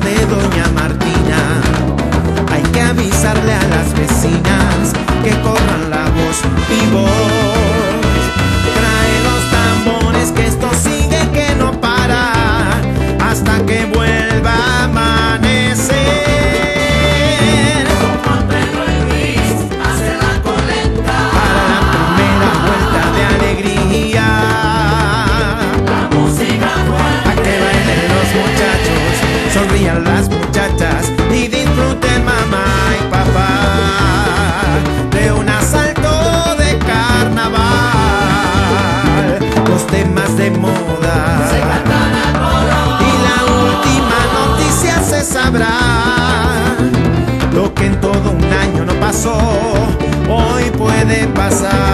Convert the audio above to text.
de Doña Martina. Hay que avisarle a las vecinas que corran la voz y sonrían las muchachas y disfruten mamá y papá de un asalto de carnaval. Los temas de moda y la última noticia se sabrá. Lo que en todo un año no pasó, hoy puede pasar.